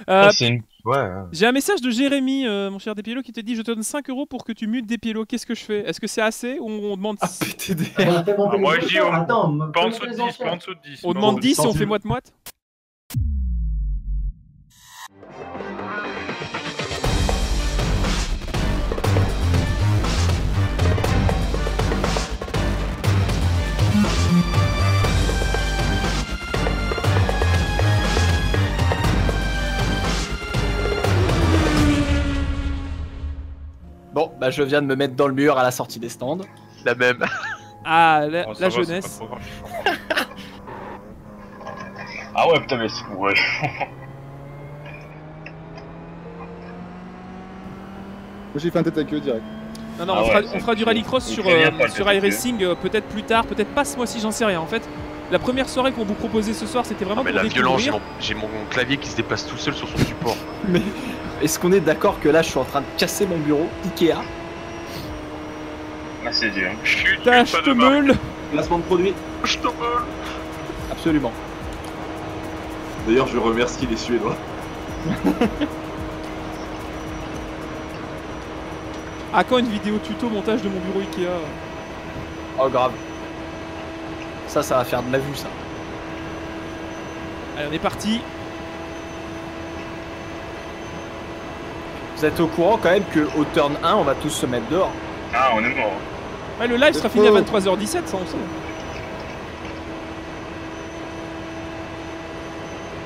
Euh, Ah, c'est une... Ouais, ouais. J'ai un message de Jérémy, euh, mon cher Despielo, qui te dit Je te donne 5 euros pour que tu mutes Despielo. Qu'est-ce que je fais? Est-ce que c'est assez ou on demande Ah, si- PTD. On a fait monter Ah, moi, je dis, on- Attends, me- Pas en dessous de monter 10, les pas en enchères. dessous de 10. On demande dessous de 10 et on fait moite-moite? Bon, bah je viens de me mettre dans le mur à la sortie des stands. La même. Ah, la, jeunesse. Ah ouais, putain, mais c'est... Ouais. Moi j'ai fait un tête à queue direct. Non, non, Ah on, ouais, fera, c'est on fera du rallycross sur, euh, sur iRacing, euh, peut-être plus tard, peut-être pas ce mois-ci, j'en sais rien. En fait, la première soirée qu'on vous proposait ce soir, c'était vraiment Ah, mais pour la violence, j'ai découvrir. mon, j'ai mon clavier qui se déplace tout seul sur son support. Mais est-ce qu'on est d'accord que là je suis en train de casser mon bureau Ikea Ah, c'est dur. Chut, de marque. meule Placement de produit Je te veux. Absolument. D'ailleurs je remercie les Suédois. À quand une vidéo tuto montage de mon bureau Ikea Oh grave. Ça, ça va faire de la vue ça. Allez, on est parti. Vous êtes au courant quand même que au turn 1 on va tous se mettre dehors Ah, on est mort. Ouais, le live sera fini à faux. 23h17, ça on sait.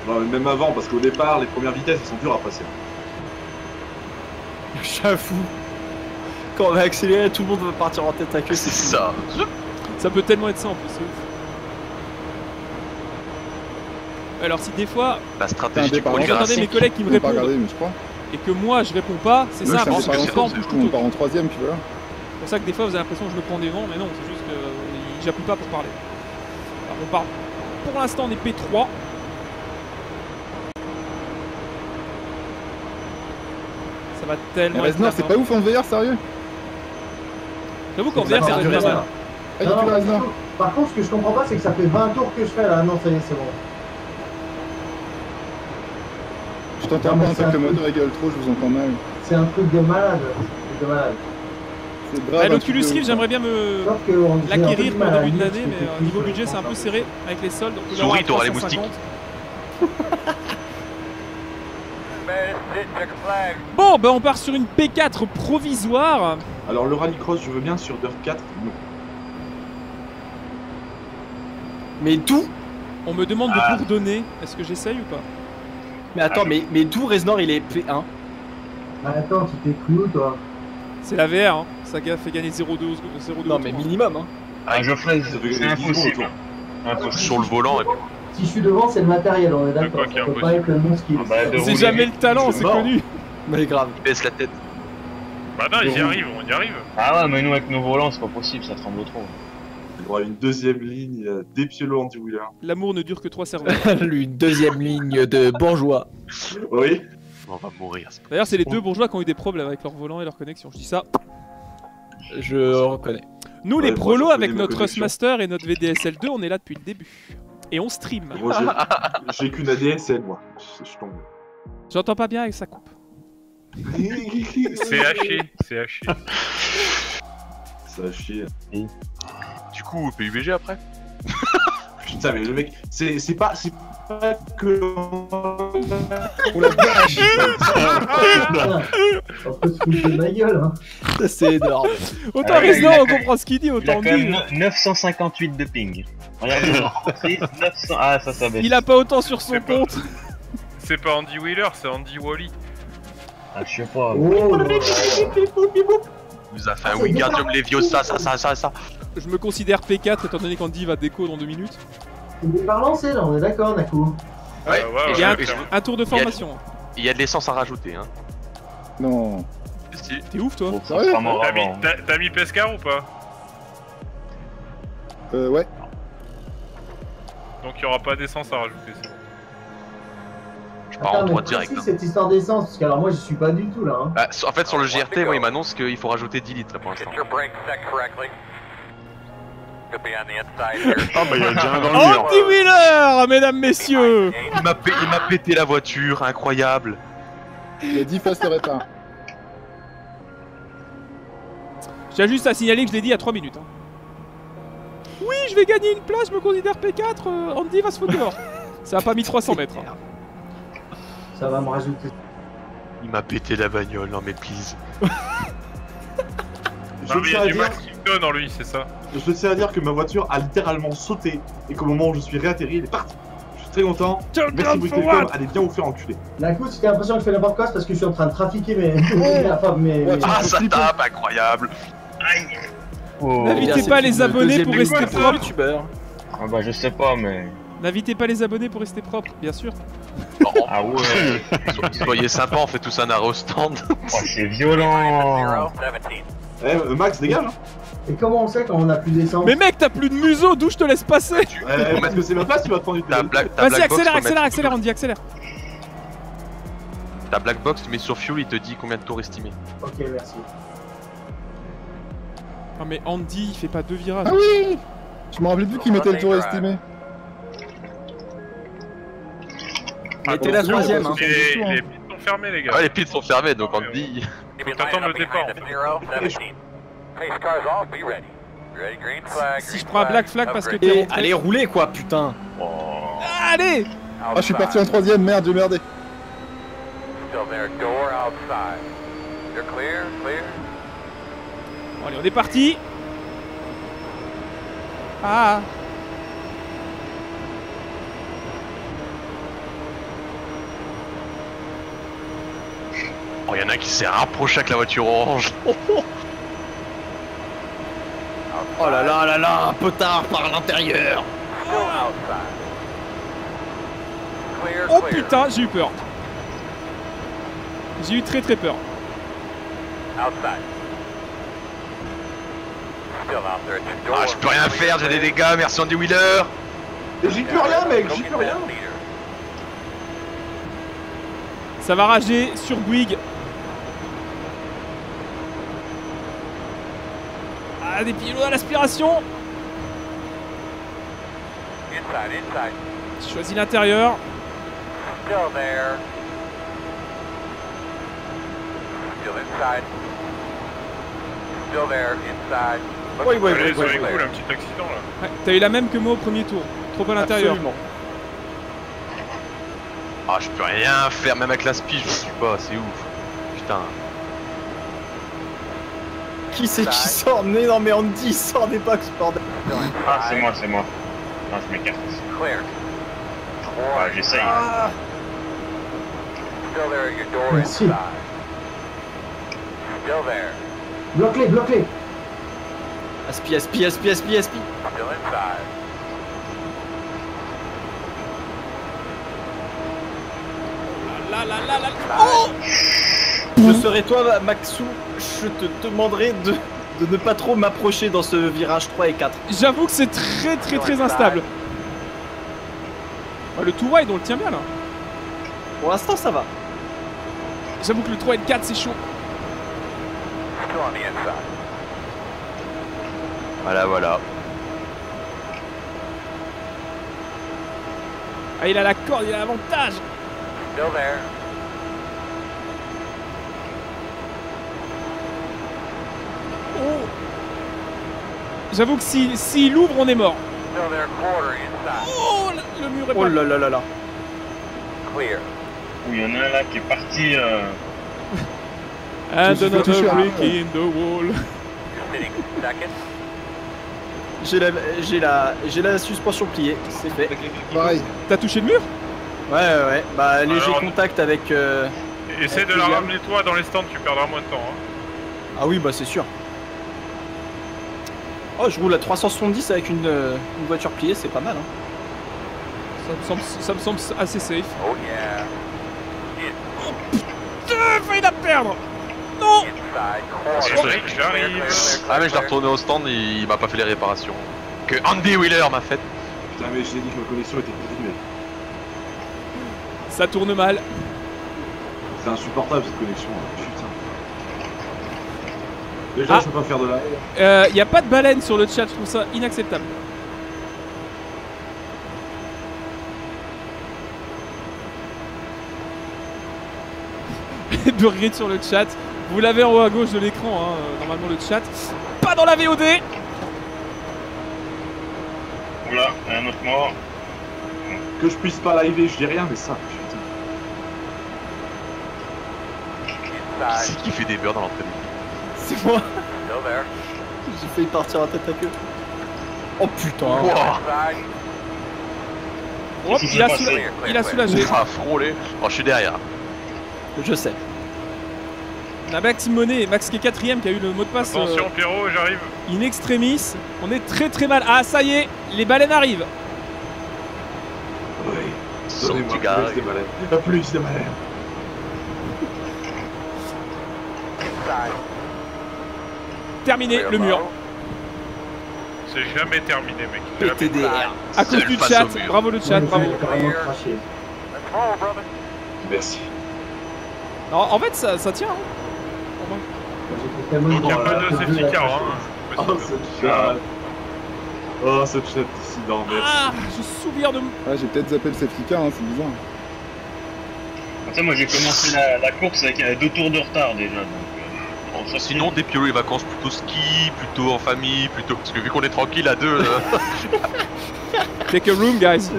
Non, mais même avant, parce qu'au départ, les premières vitesses, elles sont dures à passer. J'avoue. Quand on va accélérer, tout le monde va partir en tête à queue. C'est ça. Ça peut tellement être ça en plus. c'est ouf. Alors si des fois La stratégie du graphique. mes collègues qui me répondent mais et que moi je réponds pas, c'est ça, je c'est en part troisième, puis voilà. C'est pour ça que des fois vous avez l'impression que je me prends des vents, mais non, c'est juste que euh, j'appuie pas pour parler. Alors, on part. Pour l'instant on est P3. Ça va Mais tellement Reznor, la c'est pas ouf en VR, sérieux? J'avoue qu'en Ça VR durer, pas mal. Ah. Par contre, ce que je comprends pas, c'est que ça fait 20 tours que je fais là. Non, ça y est, c'est bon. Je t'entends pas, c'est rigole trop, je vous entends mal. C'est un truc de malade. truc de malade. C'est grave. Ouais, un Ah, L'Oculus Rift, j'aimerais bien me l'acquérir pour début de l'année, mais tu euh, niveau budget c'est un peu serré avec les soldes. donc Souris, t'auras les 350. hein. Bon, bah on part sur une P4 provisoire. Alors le rallycross, je veux bien sur Dirt 4. non. Mais d'où On me demande Ah. de bourdonner. Est-ce que j'essaye ou pas? Mais attends, mais, mais d'où Reznor il est P1 Ah, attends, tu t'es cru où toi? C'est la VR, hein. ça ga- fait gagner 0,2 au- 0,2 Non mais hein. minimum hein. Ah, Geoffrey, Ça fait c'est gagner 10 secondes impossible. Sur le volant, et puis Si je suis devant, c'est le matériel, on est d'accord. Ça peut pas impossible être le monstre qui Ah bah, C'est jamais vite, le talent, c'est c'est connu. Mais grave. il baisse la tête. Bah non, ils y arrivent, on y arrive. Ah ouais, mais nous, avec nos volants, c'est pas possible, ça tremble trop. Il y aura une deuxième ligne, euh, Depielo Andy Wheeler. L'amour ne dure que 3 serveurs. Lui, une deuxième ligne de bourgeois. Oui. On va mourir. c'est D'ailleurs, c'est les deux bourgeois qui ont eu des problèmes avec leur volant et leur connexion. Je dis ça. Je reconnais. Nous, Ouais, les prolos, avec notre. Master et notre VDSL2, on est là depuis le début. Et on stream. Moi, j'ai- j'ai qu'une ADSL, moi. Je je tombe. J'entends pas bien avec sa coupe. C'est haché, c'est haché. Ça a chier. Du coup, PUBG après Putain, mais le mec, c'est c'est pas, c'est pas que. Oh la vache On peut se foutre de ma gueule, hein. C'est énorme. Autant Ah, il on comprend ce qu'il dit, Il a autant quand même dit. no- 958 de ping. Regardez, 900... Ah, ça, ça baisse. Il a pas autant sur son C'est pas- compte. C'est pas Andy Wheeler, c'est Andy Wally. Ah, je sais pas. Oh. Il nous a fait un Wingardium Leviosa, ça, ça, ça, ça. Je me considère P4 étant donné qu'Andy va déco dans deux minutes. C'est des par lancé là, on est d'accord, Naku. Ouais, ouais, ouais, Il y a un, tour de formation. Il y a de l'essence à rajouter, hein. Non. Si. T'es ouf toi pas T'as mis, Pescar ou pas Euh, ouais. Donc il y aura pas d'essence à rajouter. c'est Attends, droite direct. précise hein. cette histoire d'essence, parce que alors moi je suis pas du tout là. Hein. Bah, en fait, sur le GRT, moi, il m'annonce qu'il faut rajouter 10 litres pour l'instant. Ah bah il y a déjà un dans le mur. Andy Wheeler, mesdames, messieurs Il m'a pé- pété la voiture, incroyable. Il a dit fast répare. J'ai juste à signaler que je l'ai dit il y a 3 minutes. hein. Oui, je vais gagner une place, je me considère P4, euh, Andy va se foutre dehors. Ça a pas mis 300 mètres. hein. Ça va me rajouter. Il m'a pété la bagnole, non mais please. Je Non, mais il y tiens a à du dire, Max Kingdon en lui, c'est ça. je tiens à dire que ma voiture a littéralement sauté et qu'au moment où je suis réatterri, il est parti. Je suis très content. Merci Bouygues Télécom, allez bien vous faire enculer. D'un coup, j'ai l'impression que je fais n'importe quoi, parce que je suis en train de trafiquer mes. Ah ça tape, incroyable. Oh. N'invitez pas les abonnés pour rester youtubeur. Ah bah je sais pas, mais. N'invitez pas les abonnés pour rester propres, bien sûr. Ah ouais. Soyez sympa, on fait tous un arrow stand. Oh, c'est violent. Eh, euh, Max, dégage. hein. Et comment on sait quand on a plus d'essence Mais mec, t'as plus de museau, d'où je te laisse passer Eh, parce que c'est ma place, tu vas te prendre du temps. Vas-y, accélère, accélère, accélère, Andy, accélère. Ta black box, tu mets sur fuel, il te dit combien de tours estimé. Ok, merci. Non mais Andy, il fait pas deux virages. Ah oui Je me rappelais plus qu'il mettait le tour estimé. Mettez la troisième. Hein. Les, les pistes sont fermées, les gars. Ah les pits sont fermés, donc on te dit. Faut t'attendre le départ. Si je prends un black flag parce que t'es Et rentré- allez rouler quoi, putain. Allez Ah, je suis parti en troisième, merde, j'ai merdé. Bon, allez, on est parti. Ah Oh, y en a qui s'est rapproché avec la voiture orange. Oh là là là là, un peu tard par l'intérieur. Oh putain, j'ai eu peur. J'ai eu très très peur. Ah, je peux rien faire, j'ai des dégâts, merci Andy Wheeler. J'y peux rien, mec, j'y peux rien. Ça va rager sur Bouygues. Ah, des pilotes à l'aspiration. J'ai choisi l'intérieur. Cool, un petit accident là. Ouais, T'as eu la même que moi au premier tour. Trop à l'intérieur. Ah, je peux rien faire, même avec la spi, je suis pas, c'est ouf. Putain. Qui c'est qui sort Mais non, mais Andy sort des box, bordel. Ah, c'est moi, c'est moi. Non, je m'écarte. Ah, j'essaye. Ah, Merci. Bloque-les, bloque-les aspi, aspi, aspi, aspi, aspi. Là, là, là, là. Oh Je serai toi, Maxou. Je te demanderai de, de ne pas trop m'approcher dans ce virage 3 et 4. J'avoue que c'est très très très instable. Ouais, le tout wide, on le tient bien là. Pour l'instant, ça va. J'avoue que le 3 et le 4, c'est chaud. Voilà, voilà. Ah, il a la corde, il a l'avantage. Oh J'avoue que s'il si, s'il ouvre, on est mort. Oh, le, le mur est Oh là là là là. Ouh, il y en a un là qui est parti. Euh... And another brick in the wall. J'ai la, j'ai la, j'ai la suspension pliée, c'est fait. Pareil. T'as touché le mur? Ouais, ouais, ouais. Bah, léger Alors- contact avec. euh, Essaye de la ramener toi dans les stands, tu perdras moins de temps. Hein. Ah oui, bah, c'est sûr. Oh, je roule à 370 avec une, euh, une voiture pliée, c'est pas mal. Hein. ça me, semble, ça me semble assez safe. Oh putain, failli la perdre Non J'arrive, j'arrive. Ah, mais je l'ai retourné au stand, il, il m'a pas fait les réparations. Que Andy Wheeler m'a fait. Putain, mais je dit que ma connexion était terrible. Ça tourne mal. C'est insupportable cette connexion. hein. Déjà, Ah. je peux pas faire de la. Il n'y a pas de baleine sur le chat, je trouve ça inacceptable. Burger sur le chat. Vous l'avez en haut à gauche de l'écran, hein, euh, normalement le chat. Pas dans la VOD Oula, un autre mort. Que je puisse pas liver, je dis rien, mais ça, putain. Qui c'est qui fait des beurres dans l'entrée C'est moi J'ai failli partir en tête à queue. Oh putain Hop, il, a s'est soula- passé? il a soulagé. Ah, frôlé. Oh, je suis derrière. Je sais. On a Maxime Monet et Max qui est quatrième qui a eu le mot de passe euh, Attention, Pierrot, j'arrive. in extremis. On est très très mal. Ah ça y est, les baleines arrivent. Oui. Donnez-moi gars. plus de baleines. Pas plus de baleines. Terminé le mur. C'est jamais terminé, mec. PTDR. À cause du chat. Bravo le chat, bravo. Merci. Non, en fait ça, ça tient. hein. Donc, il n'y a pas de safety car, hein. Oh, ce chat. Oh, ce chat dissident, merci. Ah, je me souviens de. Ah, j'ai peut-être zappé le safety car, hein, c'est bizarre. Moi j'ai commencé la, la course avec euh, deux tours de retard déjà. Donc, Sinon, des Pierrot, les vacances plutôt ski, plutôt en famille, plutôt. Parce que vu qu'on est tranquille à deux, euh, Take a room, guys.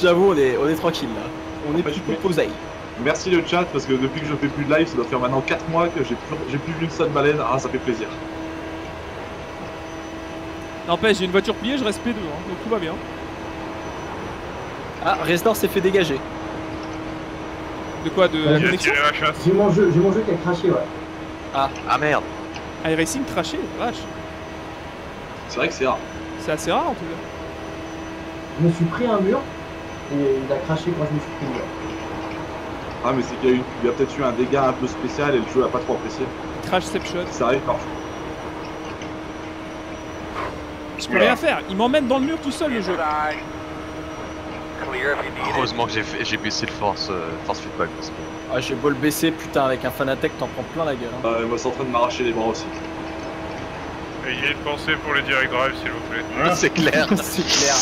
J'avoue, on est, on est tranquille là. On est fait, plus je peux- posé. Merci le chat parce que depuis que je fais plus de live, ça doit faire maintenant 4 mois que j'ai plus, j'ai plus vu une seule baleine. Ah, ça fait plaisir. N'empêche, j'ai une voiture pliée, je reste P2, hein, donc tout va bien. Ah, Resnor s'est fait dégager. De quoi De la connexion mon jeu, j'ai mon jeu qui a craché, ouais. Ah merde. iRacing craché, vache. C'est vrai que c'est rare. C'est assez rare en tout cas. Je me suis pris un mur et il a craché quand je me suis pris le mur. Ah, mais c'est qu'il y a, eu- il y a peut-être eu un dégât un peu spécial et le jeu a pas trop apprécié. Crashception. Ça arrive parfois. Je peux rien faire, il m'emmène dans le mur tout seul le jeu. Heureusement que j'ai fait- j'ai baissé le force, euh, force feedback. Parce que... Ah, j'ai beau le baisser, putain, avec un Fanatec, t'en prends plein la gueule. Hein. Euh, moi, c'est en train de m'arracher les bras aussi. Ayez une pensée pour les direct drive, s'il vous plaît. Hein C'est clair. C'est clair.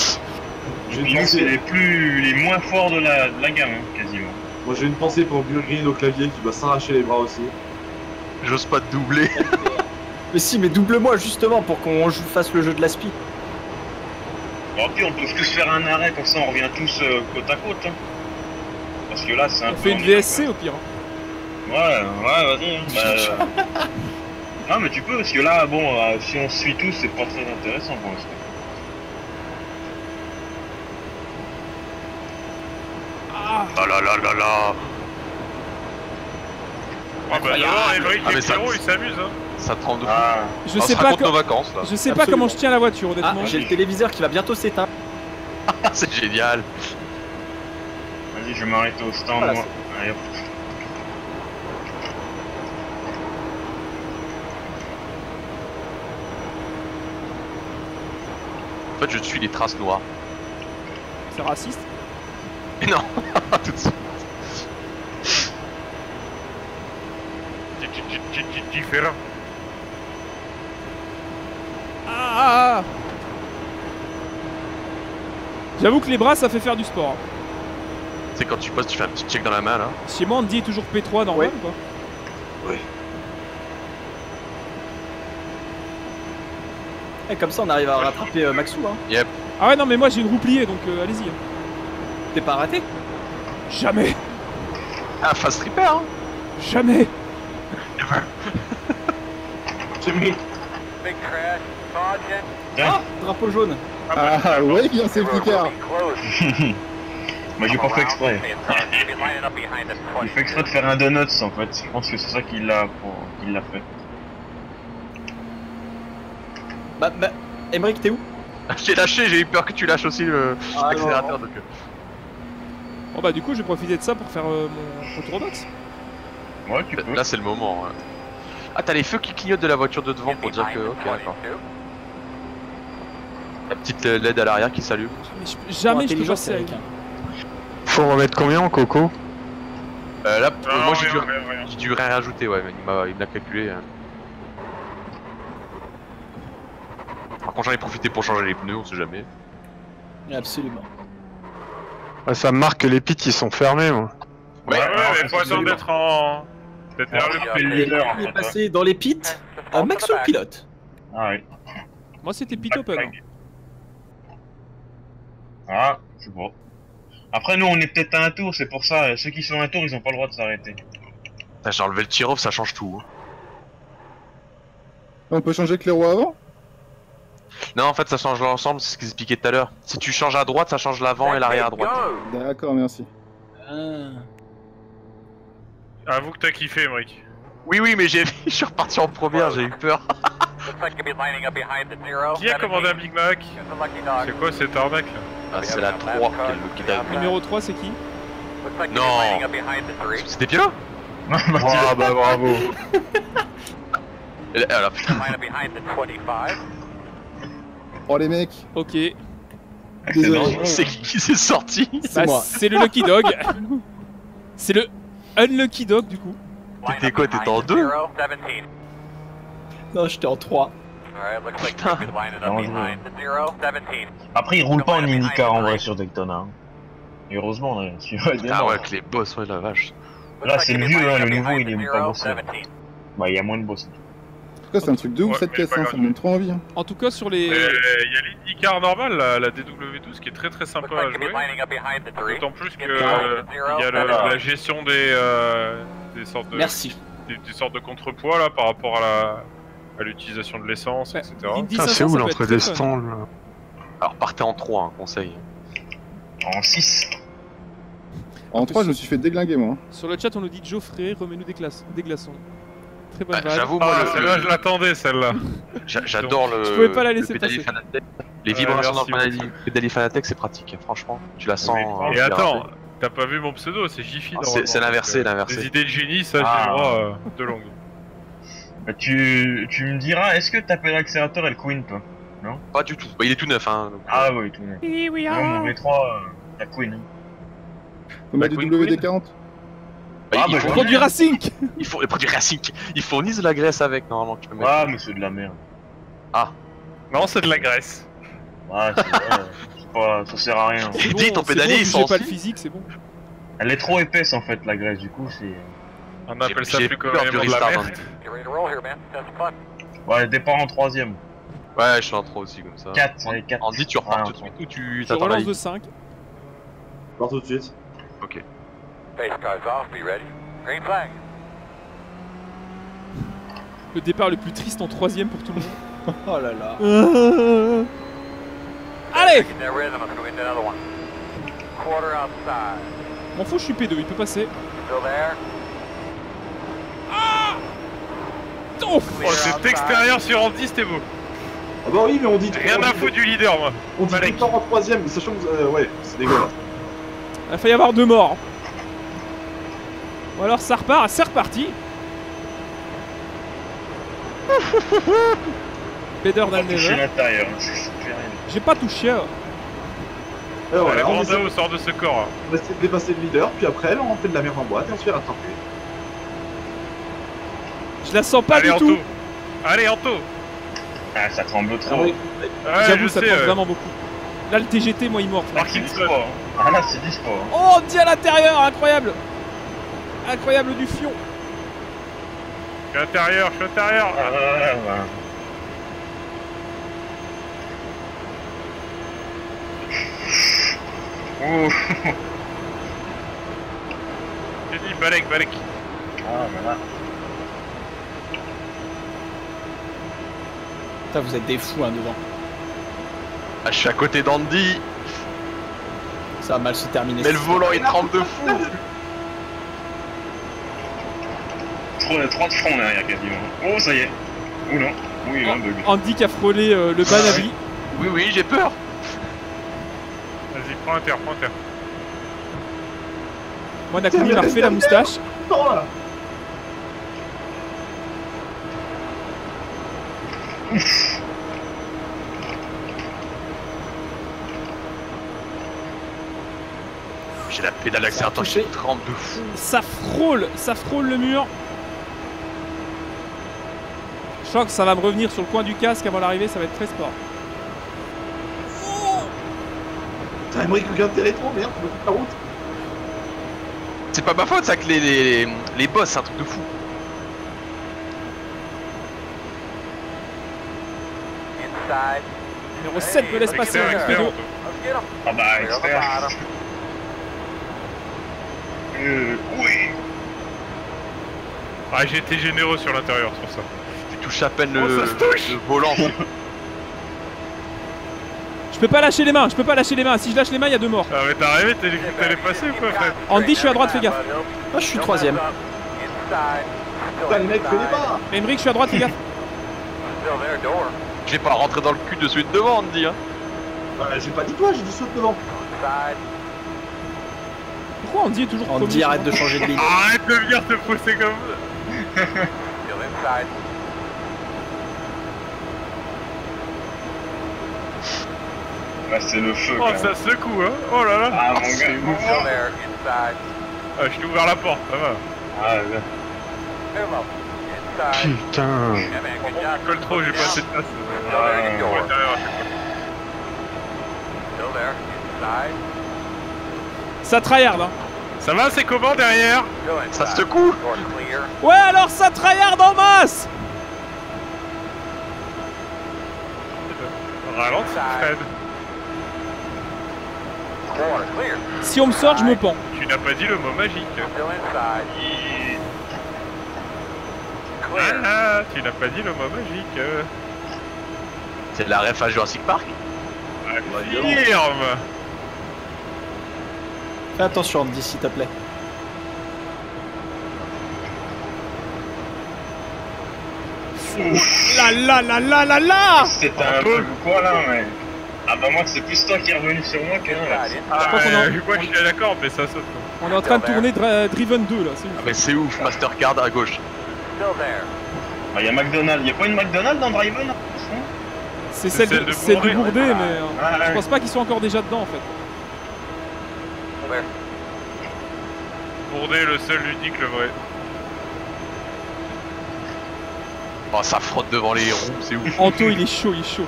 J'ai Et une puis, c'est pensée, les plus, les moins forts de la, de la gamme, hein, quasiment. moi j'ai une pensée pour Burgreen au clavier qui va s'arracher les bras aussi. J'ose pas te doubler. Mais si, mais double-moi justement pour qu'on joue- fasse le jeu de la spi. Bon, puis on peut tous faire un arrêt, comme ça on revient tous euh, côte à côte. Hein. Parce que là c'est un On peu. fait une VSC au pire. quoi. Ouais, ouais, vas-y. hein. Bah, euh, non, mais tu peux, parce que là, bon, euh, si on se suit tous, c'est pas très intéressant pour l'instant. Ah, Ah là là là là. Ah bah Ah, ça- Pierrot, ils s'amusent, hein. Ça trempe de fou. Ah, je sais pas, nos vacances là. je sais pas comment je tiens la voiture Ah, honnêtement. j'ai le téléviseur qui va bientôt s'éteindre. Ah, c'est génial. Vas-y, je vais m'arrêter au stand, Voilà, moi. Allez, hop. En fait, je suis les traces noires. C'est raciste? Mais non, tout de suite. Di- di- di- di- di- Différent. Ah, ah, ah. J'avoue que les bras ça fait faire du sport. Hein. C'est quand tu passes, tu fais un petit check dans la main là. Chez moi Andy est toujours P3 normal Ouais. ou pas Et comme ça, on arrive à rattraper euh, Maxou. Hein. Ah ouais non mais moi j'ai une roue pliée donc euh, allez-y. T'es pas raté Jamais, Ah, fast repair hein. jamais. J'ai mis. Ah, drapeau jaune. Ah ouais, bien safety car. Moi j'ai pas fait exprès. Il fait exprès de faire un donuts en fait. Je pense que c'est ça qu'il a, pour... qu'il l'a fait. Bah, bah, Emmerich, t'es où? J'ai lâché, j'ai eu peur que tu lâches aussi le- Ah, l'accélérateur. donc, euh, Bon bah du coup je vais profiter de ça pour faire euh, mon retour au box. Ouais, tu peux. Là, c'est le moment. hein. Ah, t'as les feux qui clignotent de la voiture de devant pour dire que. Ok, d'accord. La petite euh, LED à l'arrière qui s'allume. Jamais je peux passer avec. Faut remettre combien en coco Euh, là, Non, euh, moi j'ai dû, rien, dû rajouter, ouais, mais il m'a- il me l'a calculé. hein. contre, j'en ai profité pour changer les pneus, on sait jamais. Absolument. Ouais, ça me marque que les pits ils sont fermés, moi. Ouais, Ouais, alors, ouais, mais ça, le- d'être en. D'être en Il est passé dans les pits. Maxou le pilote. Ah oui. Moi, c'était pit open. Ah, je sais pas. Après, nous, on est peut-être à un tour, c'est pour ça. Ceux qui sont à un tour, ils ont pas le droit de s'arrêter. J'ai enlevé le tir-off, ça change tout. hein. On peut changer que les roues avant? Non, en fait, ça change l'ensemble, c'est ce qu'ils expliquaient tout à l'heure. Si tu changes à droite, ça change l'avant et l'arrière à droite. D'accord, merci. Ah. Avoue que t'as kiffé, Emric. Oui, oui, mais j'ai je suis reparti en première, j'ai eu peur. Qui a commandé un Big Mac? C'est quoi cette arnaque là? Ah, c'est la 3 quel Lucky Dog. Numéro 3, c'est qui Non C'était bien Ah bah bravo. Et là, ah, là, putain. Oh les mecs, Ok. désolé. C'est qui qui s'est sorti? C'est Bah, moi. c'est le Lucky Dog. c'est le Unlucky Dog, du coup. T'étais quoi, t'étais en deux? Non, j'étais en 3. Après, ils roulent pas en IndyCar en vrai sur Daytona. hein. Heureusement, là, sur des Ah morts. ouais, avec les boss, ouais, la vache. Là, c'est le vieux, hein, le nouveau, il est pas bossé. Bah, il y a moins de boss. En tout cas, c'est un truc de ouf Ouais, cette pas hein, ça me donne trop envie. hein. En tout cas, sur les. Il y a l'IndyCar normale, la, la DW12, qui est très très sympa à jouer. D'autant plus que il y a le- la gestion des, euh, des sortes de Merci. des, des sortes de contrepoids là par rapport à la à l'utilisation de l'essence, Ouais, etc. Indy Putain, 500, c'est où l'entrée des stands là Alors, partez en 3, un conseil. En 6. En 3, je me suis fait déglinguer moi. hein. Sur le chat, on nous dit Geoffrey, remets-nous des, glaces, des glaçons. Très bonne Bah. J'avoue, moi, Ah, le- celle-là, je l'attendais, celle-là. j'a- j'adore le. Je pouvais pas la le laisser pédalier passer. Fanatec. Les Ouais, vibrations dans le pédalier- Fanatec, c'est pratique, hein, franchement. Tu la sens. euh, Et bien attends, t'as pas vu mon pseudo, c'est Jiffy. Ah, c'est- l'inversé, euh, l'inversé. Des idées de génie, ça, j'ai Ah. le droit euh, de longue. Bah, tu, tu me diras, est-ce que taper l'accélérateur et le Queen, toi? Pas du tout. Bah, il est tout neuf, hein. donc, Ah oui, tout net. Oui, oui, Non, mon V3, euh, la Queen. hein. Faut mettre du Queen, WD-40 bah, Ah, il bah, faut- je Racing il faut les produits Racing. Ils fournissent de la graisse avec, normalement. Tu peux mettre. Ah, mais c'est de la merde. Non, c'est de la graisse. Ah, c'est ouais, c'est pas, ça sert à rien. Dis, ton pédalier, bon, il s'en pas le physique, c'est bon. Elle est trop épaisse en fait, la graisse, du coup, c'est. On appelle ça plus du de la restart, merde. Ouais, départ en troisième. Ouais, je suis en 3 aussi, comme ça. 4, allez, 4. Andy, tu repars Ouais, tout de suite ou tu Je relance de 5. Je pars tout de suite. Le départ le plus triste en troisième pour tout le monde. Oh là là. Allez M'en fous, je suis P2, il peut passer. Oh Oh, cet extérieur sur Andy, c'était beau. Ah bah oui, mais on dit. Rien à foutre du leader, moi. On dit tout le temps en troisième, sachant que. euh, ouais, c'est dégueulasse. Il a failli y avoir deux morts. Ou alors ça repart, c'est reparti. Better va than never. hein. J'ai pas touché. hein. Et Allez, voilà, sort de ce corps. hein. on essaie de dépasser le leader, puis après, là, on fait de la merde en boîte et on se fait rattraper. Je la sens pas Allez, du Anto. tout. Allez, Anto. Ah, ça tremble Ah trop. ouais. J'avoue, ça sais. prend ouais. vraiment beaucoup. Là, le TGT, moi, il mord. Ah, dispo, hein. Ah là, c'est dispo. hein. Oh, on dit à l'intérieur, incroyable. Incroyable du fion. Je suis intérieur, je suis intérieur. Ah, ouais, ouais. Ouh, J'ai dit Balek, Balek. ah, voilà. Putain, vous êtes des fous hein, devant. Ah, je suis à côté d'Andy, Ça va mal se terminer. mais le volant il tremble de fou. Trop, trois de front derrière quasiment. Oh, ça y est. Ou non. Oui, un bug. Andy qui a frôlé euh, le ban à vie. Oui, oui, j'ai peur. Vas-y, prends un terre, prends un terre. Moi, Nakumi m'a refait la moustache. Non, là j'ai la pédale d'accélérateur qui trempe de fou. Ça frôle, ça frôle le mur. Choc, ça va me revenir sur le coin du casque avant l'arrivée, ça va être très sport. Putain, moi, regarde Télétron, merde, je me la route. C'est pas ma faute, ça, que les, les, les boss, c'est un truc de fou. Numéro 7 me laisse passer avec Pedro. Ah bah. Ah, j'ai été généreux sur l'intérieur, c'est pour ça. Tu touches à peine Oh, le, le volant. Je peux pas lâcher les mains, je peux pas lâcher les mains. Si je lâche les mains, il y a deux morts. Ah, mais t'as rêvé, t'es- t'allais passer ou quoi, Fred Andy, je suis à droite, fais gaffe. Ah, je suis troisième. Putain, les mecs, fais les pas. Emmerich, je suis à droite, fais gaffe. Je vais pas rentrer dans le cul de celui de devant, Andy. Hein. Bah, j'ai pas dit toi, j'ai dit saute devant. Pourquoi Andy est toujours Andy, premier arrête de changer de ligne. Arrête de venir te pousser comme Là, c'est le feu. Oh, quand même. ça secoue, hein Oh là là Ah, mon gars. Ah, je t'ai ouvert la porte, ça va. Ah, ouais. Putain. Je colle trop, j'ai pas assez de place. Ouais. fois. Ça tryhard, hein. Ça va, c'est comment derrière? Ça secoue Ouais, alors ça tryhard en masse Fred. Si on me sort, je me pends. Tu n'as pas dit le mot magique. Ah, tu n'as pas dit le mot magique. C'est de la ref à Jurassic Park Firme Fais attention, Andy, s'il te plaît. La la la la la la C'était un peu ou quoi là, mais. Ah bah moi c'est plus toi qui est revenu sur moi que non là. Ah, crois qu'on je suis d'accord, mais ça saute. On est en train de tourner Driven 2 là, c'est Ah, Mais c'est ouf, Mastercard à gauche. Bah y'a McDonald's, y'a pas une McDonald's dans Driven C'est C'est celle, celle de- de celle Bourdais. Bourdais, mais euh, Ah je pense pas qu'ils soient encore déjà dedans en fait. Bourdais, le seul, l'unique, le vrai. Oh, ça frotte devant les roues, c'est ouf. Anto, il est chaud, il est chaud.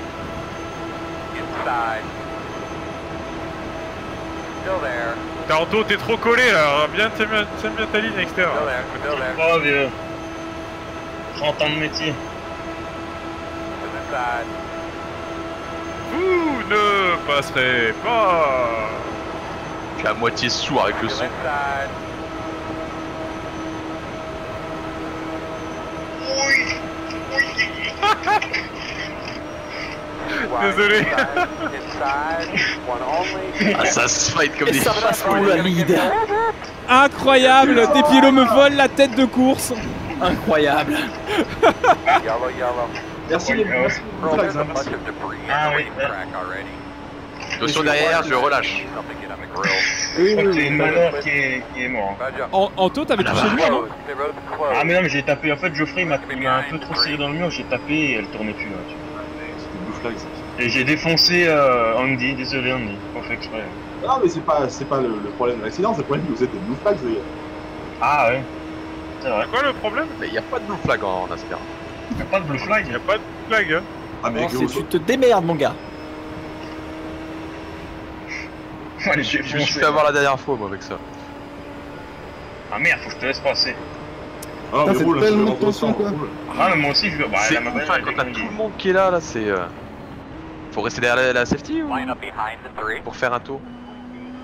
T'as Anto, t'es trop collé là. Bien, tiens bien, ta ligne externe. Oh vieux. 30 ans de métier. Vous ne passerez pas. Je suis à moitié sourd avec le son. Désolé. Ah, ça se fight comme des. Incroyable, Tepielo me vole la tête de course. Incroyable. Merci les merci. Ah oui. Attention derrière, je relâche. Oui, Je crois que oui, c'est oui, une manœuvre qui est, qui est mort. En- Anto, t'avais Ah, touché lui, non Ah mais non mais j'ai tapé, en fait Geoffrey il m'a il un peu trop serré dans le mur, j'ai tapé et elle tournait plus là. tu vois. C'était blue flag, ça. Et j'ai défoncé euh, Andy, désolé Andy, pas fait exprès. Non, mais c'est pas, c'est pas le, le problème de l'accident, c'est le problème que vous êtes des blue flags, les gars. Ah ouais, c'est vrai. Quoi le problème? Mais y a pas de blue flag en, en Asper. Y'a pas de blue flag Y'a pas de flag, hein. Ah, mais gros, c'est- tu te démerdes, mon gars. Je, je me suis fait avoir la dernière fois, moi, avec ça. Ah merde, faut que je te laisse passer. Ah, mais c'est roule, roule. Ah mais moi aussi je veux... Bah, c'est la hein, quand t'as tout le monde qui est là, là, c'est... euh, Faut rester derrière la, la safety ou... Pour faire un tour?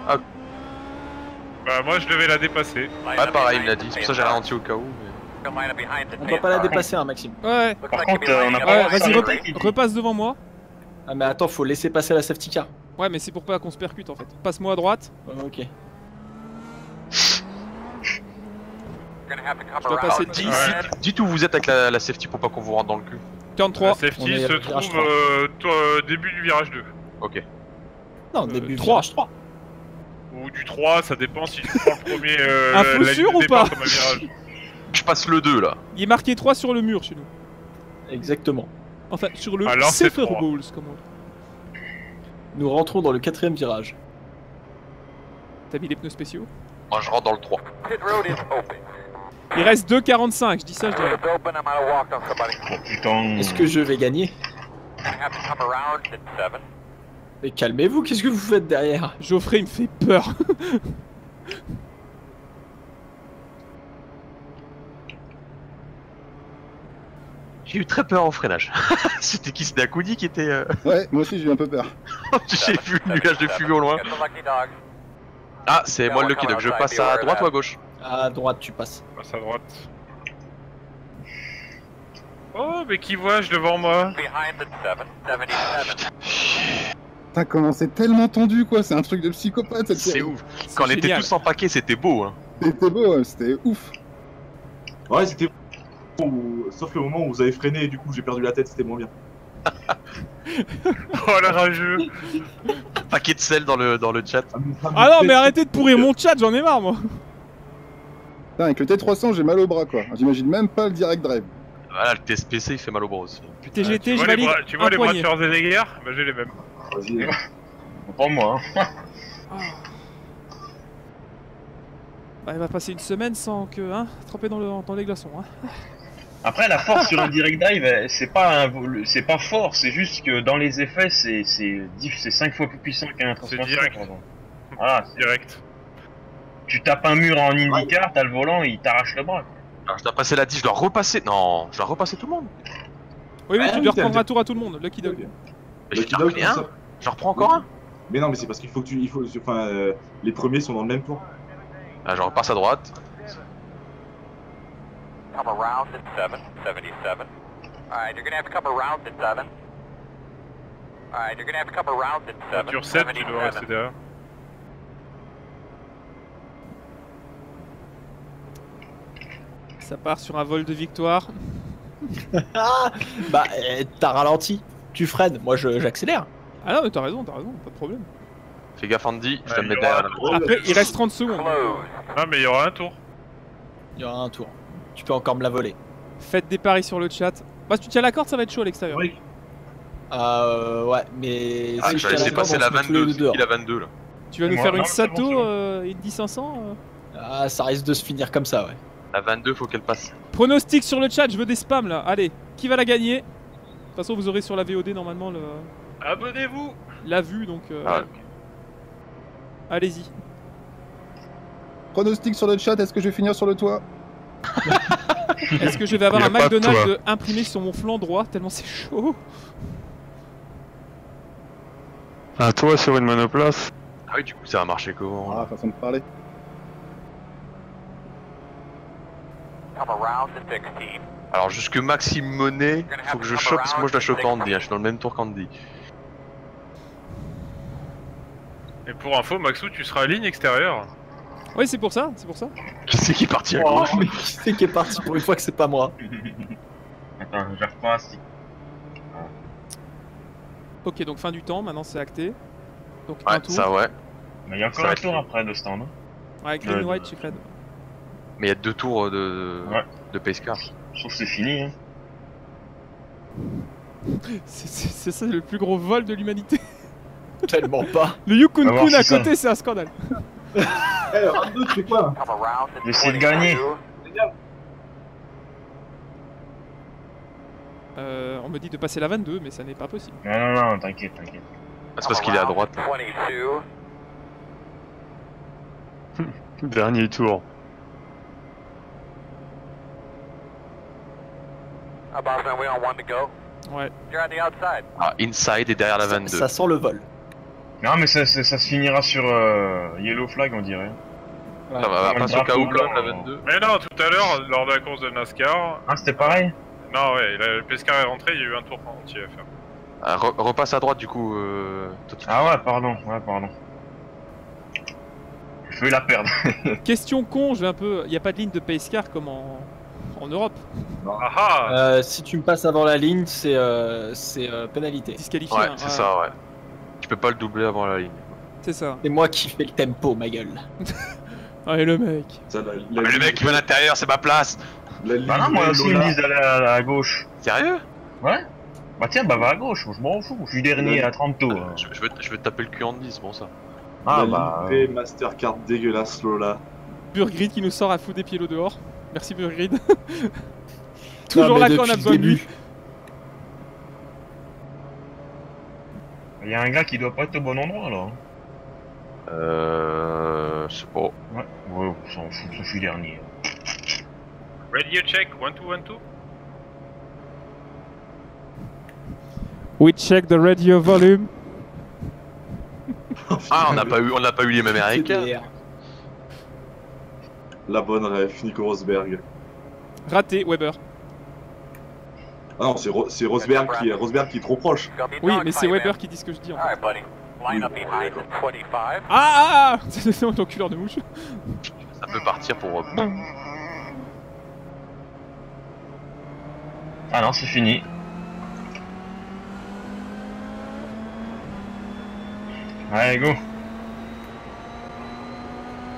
Bah, moi je devais la dépasser. Ouais, pareil, il me l'a dit. C'est pour ça que j'ai ralenti au cas où. mais- On doit pas la dépasser, hein, Maxime. Ouais, Par contre, euh, on a ouais, pas... vas-y, repasse devant moi. Ah, mais attends, faut laisser passer la safety car. Ouais, mais c'est pour pas qu'on se percute en fait. Passe-moi à droite. Oh, ok. Je dois passer Dis- 10, dis- Dites où vous êtes avec la, la safety pour pas qu'on vous rentre dans le cul. 43. La safety se trouve euh, toi, euh, début du virage 2. Ok. Non, début trois. virage 3. Ou du 3, ça dépend si tu prends le premier. Euh, ligne sûre de ou pas un. Je passe le 2 là. Il est marqué 3 sur le mur chez nous. Exactement. Enfin, sur le Alors, c'est Safer trois. Balls, comme on dit. Nous rentrons dans le quatrième virage. T'as mis les pneus spéciaux Moi je rentre dans le 3. Il reste 2,45, je dis ça, je dis. Oh putain... Est-ce que je vais gagner Mais calmez-vous, qu'est-ce que vous faites derrière? Geoffrey il me fait peur. J'ai eu très peur au freinage. C'était qui? C'était Akudi qui était. euh, Ouais, moi aussi j'ai eu un peu peur. J'ai vu le nuage de fumée au loin. Ah, c'est moi le Lucky Dog. Je passe à droite ou à gauche? À droite, tu passes. Passe à droite. Oh, mais qui vois-je devant moi? Putain, comment c'est tellement tendu quoi, c'est un truc de psychopathe cette C'est série. ouf. Quand on était génial. tous en paquet, c'était beau. Hein. C'était beau, ouais, c'était ouf. Ouais, c'était. Sauf le moment où vous avez freiné et du coup j'ai perdu la tête, c'était moins bien. Oh, le rageux Paquet de sel dans le, dans le chat. Ah non mais arrêtez de pourrir mon chat, j'en ai marre moi. Putain, avec le T300 j'ai mal au bras quoi. J'imagine même pas le direct drive. Voilà, le TSPC il fait mal au bras aussi. Je valide bras, tu vois un les bras de. Schwarzenegger Bah, j'ai les mêmes. Vas-y. Pas moi, hein. Bah, il va passer une semaine sans que hein, tremper dans, le, dans les glaçons. Hein. Après, la force sur un direct drive, euh, c'est pas un vol- c'est pas fort, c'est juste que dans les effets, c'est c'est dix- c'est 5 fois plus puissant qu'un exemple. Voilà, c'est- Direct. tu tapes un mur en IndyCar, t'as le volant, il t'arrache le bras. quoi. Alors, je dois passer la 10, je dois repasser. Non, je dois repasser tout le monde. Oui oui Ah, tu dois reprendre un tour à tout le monde, Lucky Dog. Mais Le j'ai Kidog, repris comme un. ça. J'en reprends encore un. Mais non, mais c'est parce qu'il faut que tu. Il faut, enfin, euh, les premiers sont dans le même plan. Ah, je repasse à droite. Come around at 7, 77. Alright, you're gonna have to come around at 7. Alright, you're gonna have to come around at 7, Voiture 7, tu dois rester 77. derrière. Ça part sur un vol de victoire. Ah Bah, euh, t'as ralenti. Tu freines, moi je- j'accélère. Ah non mais t'as raison, t'as raison, pas de problème. Fais gaffe, Andy, je te mets derrière. Après il reste 30 secondes. Ah, mais il y aura un tour. Il y aura un tour. Tu peux encore me la voler. Faites des paris sur le chat. Bah si tu tiens la corde ça va être chaud à l'extérieur. Oui. Euh, ouais, mais Ah, si je vais laisser passer la se met tous les 22. deux C'est dehors. qui la 22 là Tu vas nous Moi, faire non, une Sato, euh, Indy 500 euh Ah, ça risque de se finir comme ça, ouais. La 22, faut qu'elle passe. Pronostic sur le chat, je veux des spams là. Allez, qui va la gagner? De toute façon, vous aurez sur la VOD normalement le... Abonnez-vous la vue donc. euh, Ah, Allez-y. Pronostic sur le chat, est-ce que je vais finir sur le toit? Est-ce que je vais avoir a un McDonald's imprimé sur mon flanc droit tellement c'est chaud Un toit sur une monoplace. Ah oui, du coup, ça va marcher comment Ah, façon de parler. Come around at 16. Alors, jusque Maxime Monet, faut que je chope parce que moi je dois choper Andy. hein, Je suis dans le même tour qu'Andy. Et pour info, Maxou, tu seras à ligne extérieure. Oui, c'est pour ça, c'est pour ça. Qui c'est qui est parti à Oh, gauche mais qui c'est qui est parti pour une fois que c'est pas moi Attends, je repasse. Ok, donc fin du temps, maintenant c'est acté. Donc Ouais, un tour. ça ouais. Mais il y a encore Ça un tour après de stand. Ouais, green, Ouais. white, chick red. Mais il y a deux tours de, Ouais. de pace car. Je trouve que c'est fini. Hein. C'est- C'est c'est ça le plus gros vol de l'humanité. Tellement pas. Le voir Kun à si côté, c'est un scandale. Eh, 22, tu fais quoi J'essaie de gagner. 22. Euh, on me dit de passer la 22, mais ça n'est pas possible. Non, non, non, t'inquiète, t'inquiète. Ah, c'est parce qu'il est à droite. là. 22. Dernier tour. Ouais. You're on the outside. Ah, inside et derrière la Ça, 22. ça sent le vol. Non, mais ça, ça, ça se finira sur euh, Yellow Flag, on dirait. Ça va, Comme pas le sur KO la blanc, 22. Mais non, tout à l'heure, lors de la course de NASCAR, Ah, c'était pareil? Non, ouais, le Pescar est rentré, il y a eu un tour entier à faire. Ah, re- repasse à droite du coup. Euh... Ah ouais, pardon, ouais, pardon. Je vais la perdre. Question con, je vais un peu. Il n'y a pas de ligne de pace car comme en, en Europe. Ah ah Euh, si tu me passes avant la ligne, c'est euh, c'est euh, pénalité. Disqualifié. Ouais, hein, c'est ça, ouais. Tu peux pas le doubler avant la ligne. C'est ça. C'est moi qui fais le tempo, ma gueule. Allez, le mec. Ça, la, la Ah, mais le mec il va à l'intérieur, c'est ma place la Bah non, moi aussi, ils me disent d'aller à, à gauche. Sérieux? Ouais Bah tiens, bah va à gauche, je m'en fous, je suis dernier à 30 tours. je, je vais, te- je vais te taper le cul en 10, c'est bon ça. Ah La bah... P Mastercard dégueulasse, Lola. Burgrid qui nous sort à foutre des pieds au dehors. Merci Burgrid. Toujours là quand on a besoin de lui. Il y a un gars qui doit pas être au bon endroit là. Euh. Je sais pas. Ouais, ouais, on s'en fout, je suis dernier. Radio check, 1 2 1 2. We check the radio volume. Ah, on n'a pas eu, on n'a pas eu les mêmes américains. TDR. La bonne ref, Nico Rosberg. Raté, Weber. Ah non, c'est Ro- c'est Rosberg qui, est- Rosberg qui est trop proche. Oui, mais c'est Weber qui dit ce que je dis en fait. Alright, buddy. Line up behind the 25. Ah ah ah C'est un enculeur de mouche. Ça peut partir pour. euh, Ah non, c'est fini. Allez, go.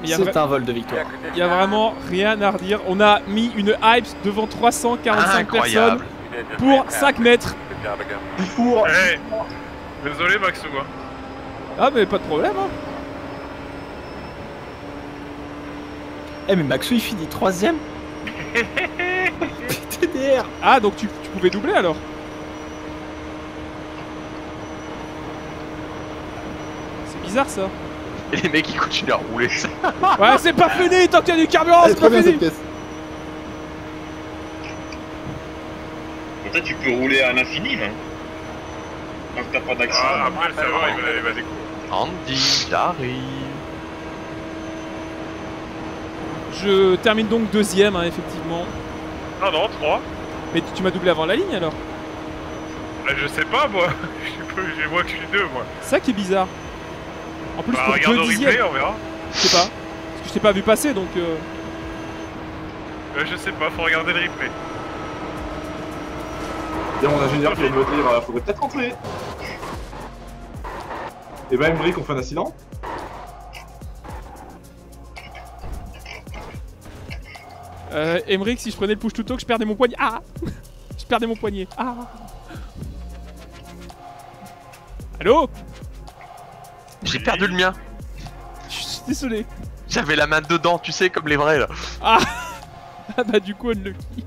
C'est un vol de victoire. il y a vraiment rien à redire. On a mis une hype devant 345 personnes Pour fantastic. 5 mètres. Il fourre Eh Désolé Maxou, hein. Ah mais pas de problème hein. Eh mais Maxou il finit troisième TDR Ah donc tu, tu pouvais doubler alors C'est bizarre ça. Et les mecs ils continuent à rouler. Ouais c'est pas fini tant qu'il y a du carburant c'est pas cette fini pièce. Tu peux rouler à l'infini là. Tant que t'as pas d'accident. Ah, après il va, il va découvrir. Andy, j'arrive. Je termine donc deuxième hein, effectivement. Non, non, 3. Mais tu, tu m'as doublé avant la ligne alors? Je sais pas moi. Je moi que je suis 2 moi. C'est ça qui est bizarre. En plus Bah, pour regarde deux au dixièmes, replay, on verra. je sais pas. Parce que je t'ai pas vu passer donc... euh, Euh, je sais pas, faut regarder le replay. Il y a mon ingénieur qui vient de me dire euh, faudrait peut-être rentrer. Et ben Emmerich, on fait un accident Euh, Emmerich, si je prenais le push to talk, je perdais mon poignet. Ah Je perdais mon poignet. Ah Allô J'ai perdu le mien. Je suis désolé. J'avais la main dedans, tu sais, comme les vrais là. Ah Ah bah du coup, unlucky.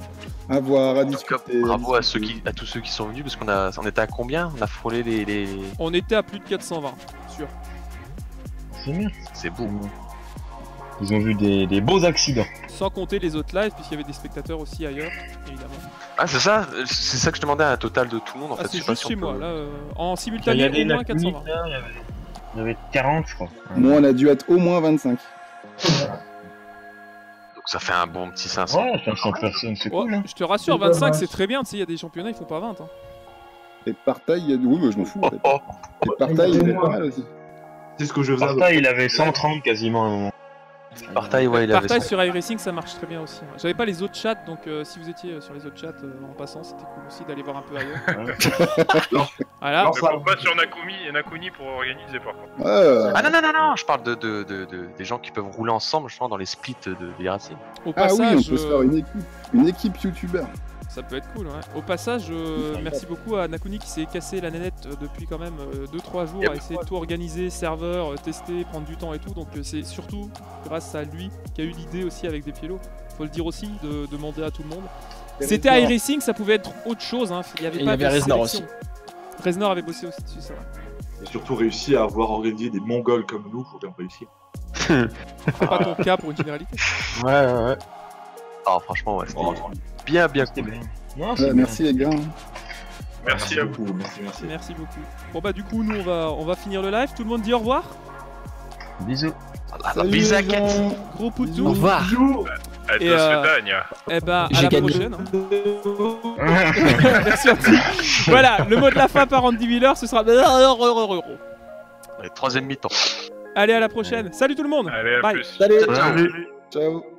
À voir, à En tout cas, discuter. bravo à, ceux qui, à tous ceux qui sont venus parce qu'on a, on était à combien? On a frôlé les, les... On était à plus de 420, sûr. C'est bien. C'est beau. Ils ont vu des, des beaux accidents. Sans compter les autres lives, puisqu'il y avait des spectateurs aussi ailleurs, évidemment. Ah c'est ça, c'est ça que je demandais un total de tout le monde en ah, fait. c'est juste chez moi, peut- là. euh, en Il y simultané, avait au moins la 420. il y avait, il y avait 40 je crois. Moi, on a dû être au moins 25. Ça fait un bon petit 500. Ouais, 500 personnes, c'est cool. Hein. je te rassure, C'est pas 25 mal. c'est très bien, tu sais, il y a des championnats, ils font pas 20. Hein. Et par taille, il y a... oui, mais je m'en fous. en fait. Et par taille, il est pas mal aussi. C'est ce que je faisais. à Parta, il avait 130 quasiment à un moment. Par taille, ouais, il avait Partage ça. sur iRacing, ça marche très bien aussi. J'avais pas les autres chats, donc euh, si vous étiez euh, sur les autres chats euh, en passant, c'était cool aussi d'aller voir un peu ailleurs. Voilà. Non, ça- faut pas sur Nakumi et Nakuni pour organiser par contre. Ah non, non, non, non, je parle de, de, de, de- des gens qui peuvent rouler ensemble, je pense, dans les splits de, de racing. Au Ah oui, on peut se faire euh, une équipe. Une équipe youtubeur. Ça peut être cool. Ouais. Au passage, euh, merci beaucoup à Nakuni qui s'est cassé la nanette euh, depuis quand même 2-3 jours Yep. à essayer de tout organiser, serveur, euh, tester, prendre du temps et tout. Donc euh, c'est surtout grâce à lui qui a eu l'idée aussi avec des pielos. Faut le dire aussi, de demander à tout le monde. C'était iRacing, ça pouvait être autre chose. Hein. Il y avait Et il pas y avait de Reznor sélection. Reznor avait bossé aussi dessus, ça. va. Et surtout réussi à avoir organisé des Mongols comme nous pour bien réussir. C'est pas ton cas pour une généralité. Ouais, ouais, ouais. Ah, franchement, ouais, c'était Oh, bien, bien cool. bien. Non, c'est Ouais, bien. merci les gars. Merci à vous. beaucoup, merci, merci. Merci beaucoup. Bon bah du coup nous on va on va finir le live. Tout le monde dit au revoir. Bisous. Salut, les gens. Gros poutou. Au revoir À Et, euh. Eh bah à J'ai la gagné. prochaine. Merci. Voilà, le mot de la fin par Andy Wheeler, ce sera. Allez, Troisième mi-temps. Allez à la prochaine. Salut tout le monde. Allez, à Bye. plus. Salut. Salut. Ciao.